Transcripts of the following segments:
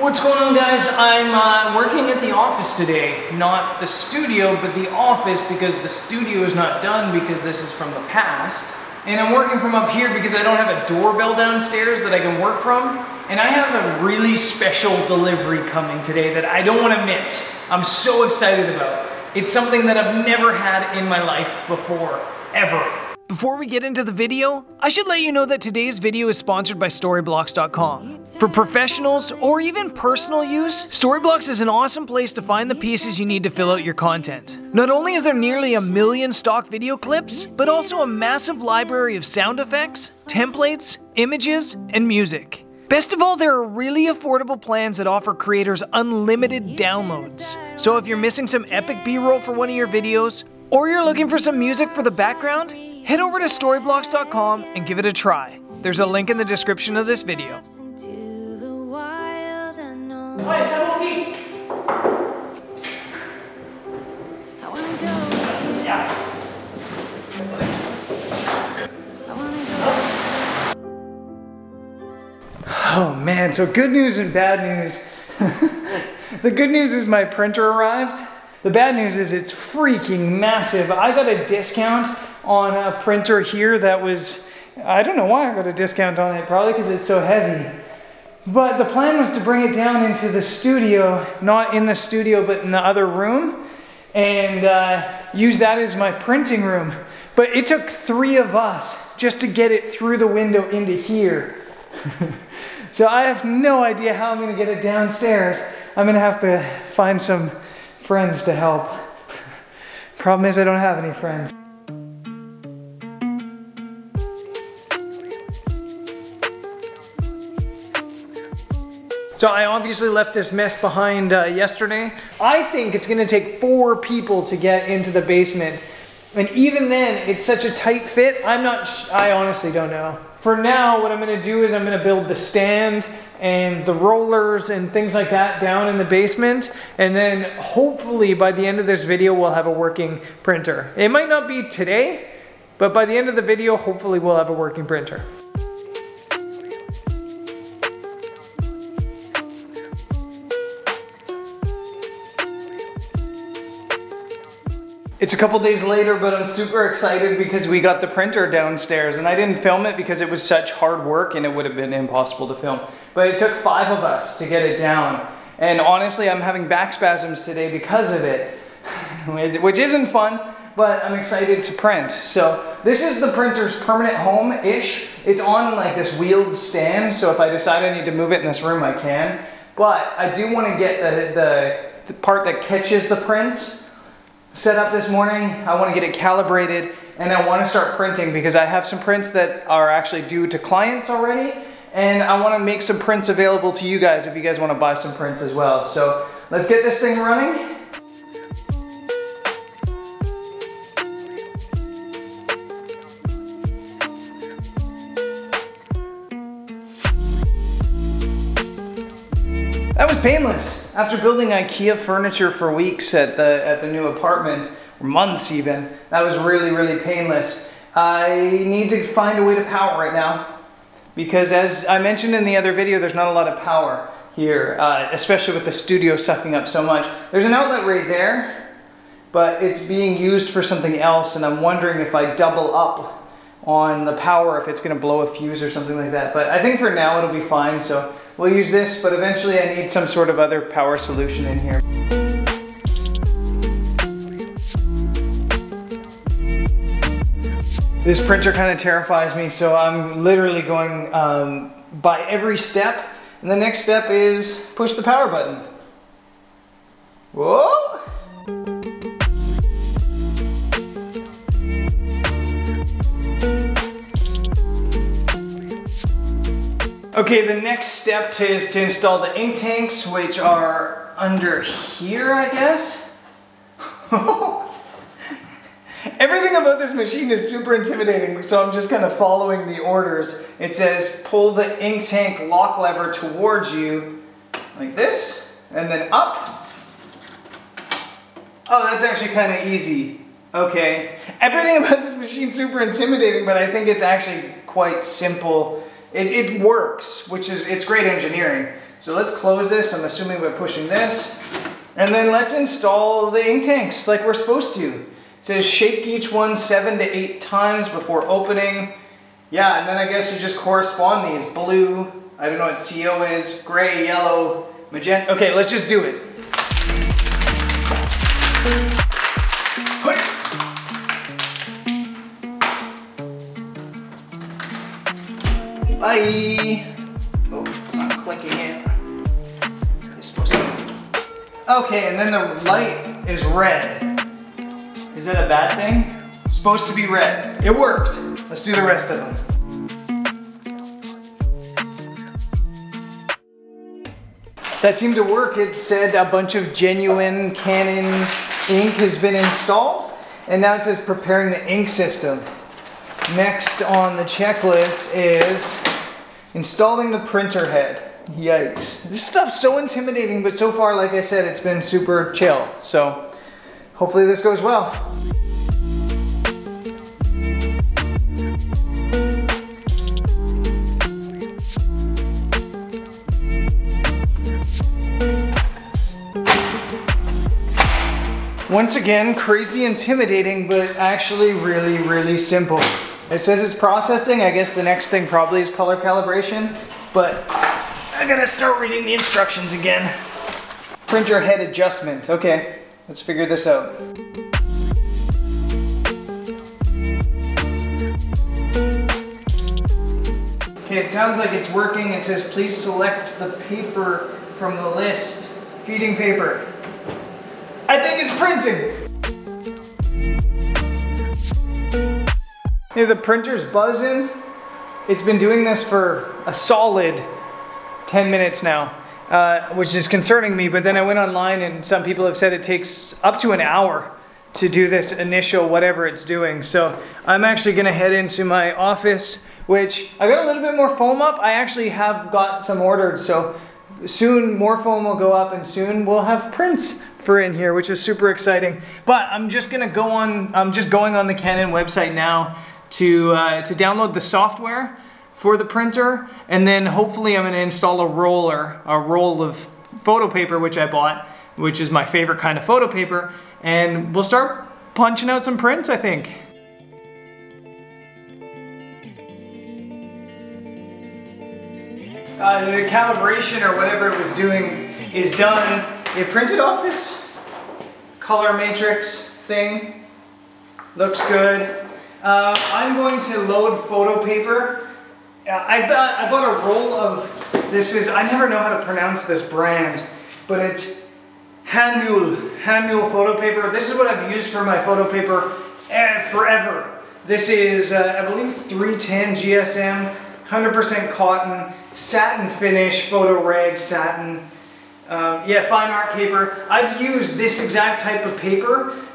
What's going on guys? I'm uh, working at the office today. Not the studio, but the office because the studio is not done because this is from the past. And I'm working from up here because I don't have a doorbell downstairs that I can work from. And I have a really special delivery coming today that I don't want to miss. I'm so excited about. It's something that I've never had in my life before, ever. Before we get into the video, I should let you know that today's video is sponsored by Storyblocks.com. For professionals or even personal use, Storyblocks is an awesome place to find the pieces you need to fill out your content. Not only is there nearly a million stock video clips, but also a massive library of sound effects, templates, images, and music. Best of all, there are really affordable plans that offer creators unlimited downloads. So if you're missing some epic B-roll for one of your videos, or you're looking for some music for the background, head over to storyblocks.com and give it a try. There's a link in the description of this video. Oh man, so good news and bad news. the good news is my printer arrived. The bad news is it's freaking massive. I got a discount on a printer here that was, I don't know why I got a discount on it, probably because it's so heavy. But the plan was to bring it down into the studio, not in the studio, but in the other room, and uh, use that as my printing room. But it took three of us just to get it through the window into here. so I have no idea how I'm gonna get it downstairs. I'm gonna have to find some friends to help. Problem is I don't have any friends. So I obviously left this mess behind uh, yesterday. I think it's gonna take four people to get into the basement. And even then, it's such a tight fit, I'm not, I honestly don't know. For now, what I'm gonna do is I'm gonna build the stand and the rollers and things like that down in the basement. And then hopefully by the end of this video, we'll have a working printer. It might not be today, but by the end of the video, hopefully we'll have a working printer. It's a couple days later, but I'm super excited because we got the printer downstairs and I didn't film it because it was such hard work and it would have been impossible to film. But it took five of us to get it down. And honestly, I'm having back spasms today because of it, which isn't fun, but I'm excited to print. So this is the printer's permanent home-ish. It's on like this wheeled stand, so if I decide I need to move it in this room, I can. But I do want to get the, the, the part that catches the prints set up this morning. I want to get it calibrated and I want to start printing because I have some prints that are actually due to clients already and I want to make some prints available to you guys if you guys want to buy some prints as well. So let's get this thing running. That was painless. After building IKEA furniture for weeks at the, at the new apartment, or months even, that was really, really painless. I need to find a way to power right now because as I mentioned in the other video, there's not a lot of power here, uh, especially with the studio sucking up so much. There's an outlet right there, but it's being used for something else and I'm wondering if I double up on the power, if it's gonna blow a fuse or something like that. But I think for now it'll be fine. So We'll use this, but eventually I need some sort of other power solution in here. This printer kind of terrifies me, so I'm literally going um, by every step. And the next step is push the power button. Whoa! Okay, the next step is to install the ink tanks, which are under here, I guess. Everything about this machine is super intimidating, so I'm just kind of following the orders. It says pull the ink tank lock lever towards you, like this, and then up. Oh, that's actually kind of easy. Okay. Everything about this machine is super intimidating, but I think it's actually quite simple it, it works, which is, it's great engineering. So let's close this, I'm assuming by pushing this. And then let's install the ink tanks like we're supposed to. It says shake each one seven to eight times before opening. Yeah, and then I guess you just correspond these. Blue, I don't know what CO is, gray, yellow, magenta. Okay, let's just do it. Bye. Oh, it's not clicking in. It's supposed to. Okay, and then the light is red. Is that a bad thing? It's supposed to be red. It worked. Let's do the rest of them. That seemed to work. It said a bunch of genuine Canon ink has been installed. And now it says preparing the ink system. Next on the checklist is installing the printer head. Yikes. This stuff's so intimidating, but so far, like I said, it's been super chill. So hopefully this goes well. Once again, crazy intimidating, but actually really, really simple. It says it's processing. I guess the next thing probably is color calibration, but I gotta start reading the instructions again. Printer head adjustment. Okay, let's figure this out. Okay, it sounds like it's working. It says please select the paper from the list. Feeding paper. I think it's printing. Hey, the printer's buzzing. It's been doing this for a solid 10 minutes now, uh, which is concerning me. But then I went online and some people have said it takes up to an hour to do this initial whatever it's doing. So I'm actually gonna head into my office, which I got a little bit more foam up. I actually have got some ordered. So soon more foam will go up and soon we'll have prints for in here, which is super exciting. But I'm just gonna go on, I'm just going on the Canon website now to, uh, to download the software for the printer. And then hopefully I'm gonna install a roller, a roll of photo paper, which I bought, which is my favorite kind of photo paper. And we'll start punching out some prints, I think. Uh, the calibration or whatever it was doing is done. It printed off this color matrix thing. Looks good. Uh, I'm going to load photo paper. Uh, I, bought, I bought a roll of, this is, I never know how to pronounce this brand, but it's Hannul, Hannul photo paper. This is what I've used for my photo paper eh, forever. This is, uh, I believe, 310 GSM, 100% cotton, satin finish, photo rag satin. Um, yeah, fine art paper. I've used this exact type of paper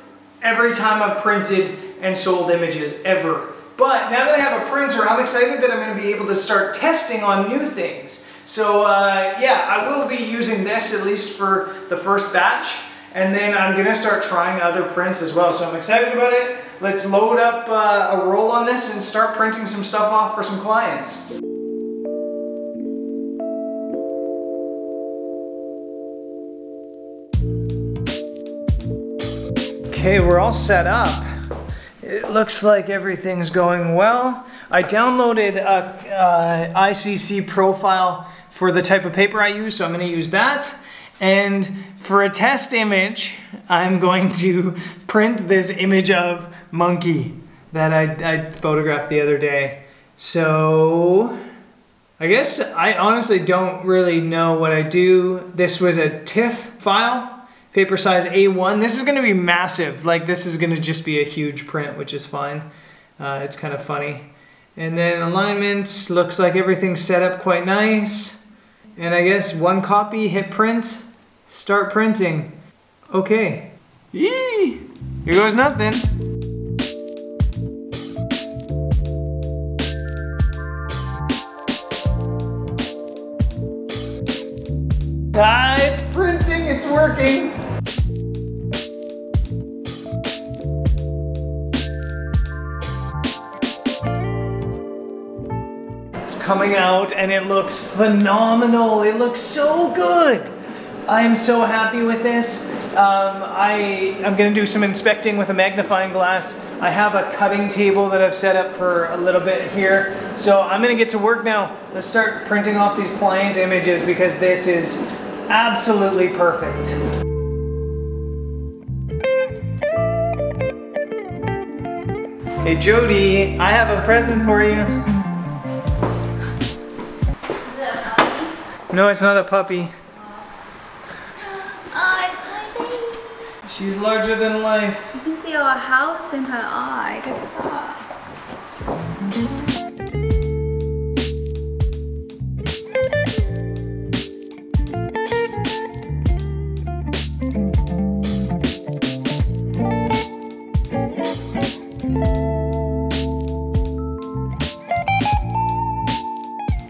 every time I've printed and sold images, ever. But now that I have a printer, I'm excited that I'm going to be able to start testing on new things. So uh, yeah, I will be using this at least for the first batch. And then I'm going to start trying other prints as well. So I'm excited about it. Let's load up uh, a roll on this and start printing some stuff off for some clients. Okay, we're all set up. It looks like everything's going well. I downloaded a, uh, a ICC profile for the type of paper I use, so I'm gonna use that. And for a test image, I'm going to print this image of monkey that I, I photographed the other day. So I guess I honestly don't really know what I do. This was a TIFF file paper size A1. This is gonna be massive. Like this is gonna just be a huge print, which is fine. Uh, it's kind of funny. And then alignment, looks like everything's set up quite nice. And I guess one copy, hit print, start printing. Okay. Yee! Here goes nothing. Ah, it's printing, it's working. Coming out and it looks phenomenal. It looks so good. I am so happy with this. Um, I, I'm to do some inspecting with a magnifying glass. I have a cutting table that I've set up for a little bit here. So I'm to get to work now. Let's start printing off these client images because this is absolutely perfect. Hey Jody, I have a present for you. No, it's not a puppy. Oh, it's my baby. She's larger than life. You can see our house in her eye. Look at that.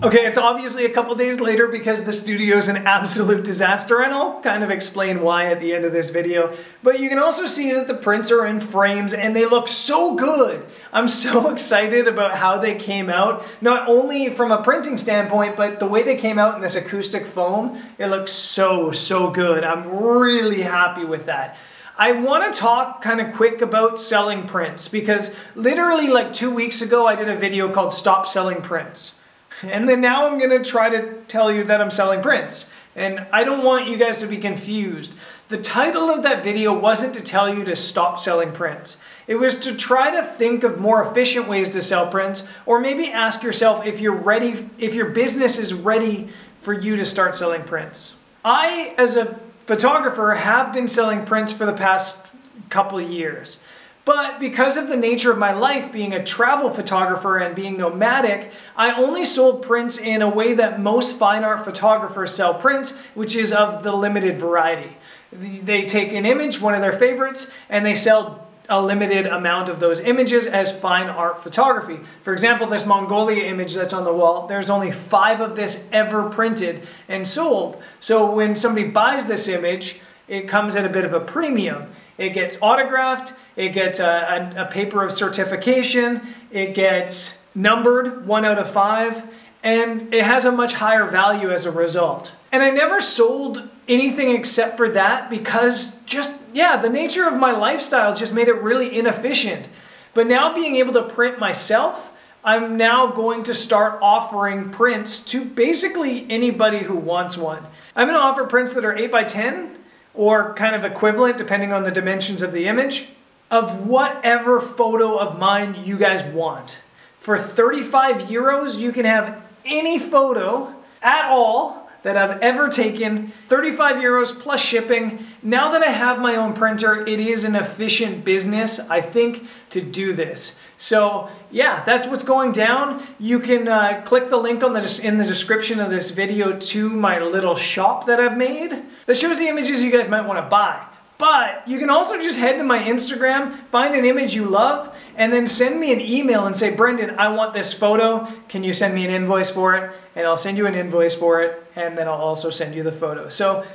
Okay, it's obviously a couple days later because the studio is an absolute disaster, and I'll kind of explain why at the end of this video. But you can also see that the prints are in frames and they look so good. I'm so excited about how they came out, not only from a printing standpoint, but the way they came out in this acoustic foam. It looks so, so good. I'm really happy with that. I want to talk kind of quick about selling prints because literally like two weeks ago I did a video called Stop Selling Prints. And then now I'm going to try to tell you that I'm selling prints. And I don't want you guys to be confused. The title of that video wasn't to tell you to stop selling prints. It was to try to think of more efficient ways to sell prints or maybe ask yourself if you're ready if your business is ready for you to start selling prints. I as a photographer have been selling prints for the past couple years. But because of the nature of my life being a travel photographer and being nomadic, I only sold prints in a way that most fine art photographers sell prints, which is of the limited variety. They take an image, one of their favorites, and they sell a limited amount of those images as fine art photography. For example, this Mongolia image that's on the wall, there's only five of this ever printed and sold. So when somebody buys this image, it comes at a bit of a premium. It gets autographed, it gets a, a, a paper of certification, it gets numbered one out of five, and it has a much higher value as a result. And I never sold anything except for that because just, yeah, the nature of my lifestyle just made it really inefficient. But now being able to print myself, I'm now going to start offering prints to basically anybody who wants one. I'm to offer prints that are 8 by 10 or kind of equivalent depending on the dimensions of the image of whatever photo of mine you guys want. For 35 euros, you can have any photo at all that I've ever taken, 35 euros plus shipping. Now that I have my own printer, it is an efficient business, I think, to do this. So yeah, that's what's going down. You can uh, click the link on the in the description of this video to my little shop that I've made that shows the images you guys might want to buy. But you can also just head to my Instagram, find an image you love, and then send me an email and say, Brendan, I want this photo. Can you send me an invoice for it? And I'll send you an invoice for it, and then I'll also send you the photo. So,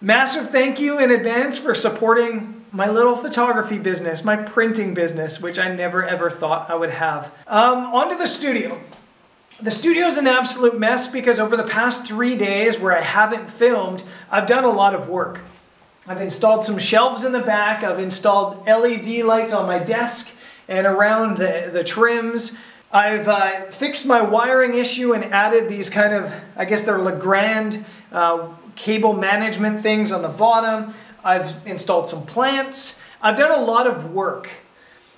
massive thank you in advance for supporting my little photography business, my printing business, which I never ever thought I would have. Um, on to the studio. The studio is an absolute mess because over the past three days where I haven't filmed, I've done a lot of work. I've installed some shelves in the back. I've installed LED lights on my desk and around the, the trims. I've uh, fixed my wiring issue and added these kind of, I guess they're Legrand uh, cable management things on the bottom. I've installed some plants. I've done a lot of work.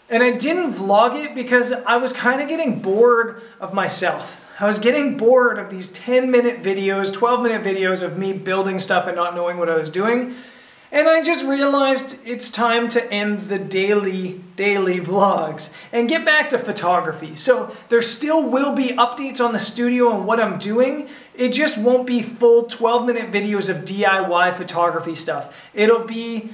And I didn't vlog it because I was kind of getting bored of myself. I was getting bored of these 10 minute videos, 12 minute videos of me building stuff and not knowing what I was doing. And I just realized it's time to end the daily, daily vlogs and get back to photography. So there still will be updates on the studio and what I'm doing. It just won't be full 12 minute videos of DIY photography stuff. It'll be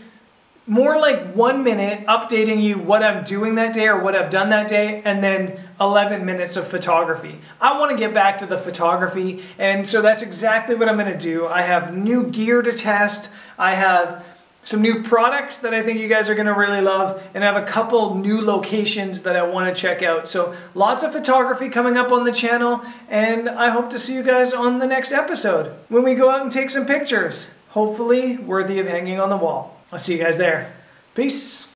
more like one minute updating you what I'm doing that day or what I've done that day, and then 11 minutes of photography. I want to get back to the photography, and so that's exactly what I'm going to do. I have new gear to test. I have some new products that I think you guys are going to really love, and I have a couple new locations that I want to check out. So, lots of photography coming up on the channel, and I hope to see you guys on the next episode when we go out and take some pictures. Hopefully, worthy of hanging on the wall. I'll see you guys there. Peace.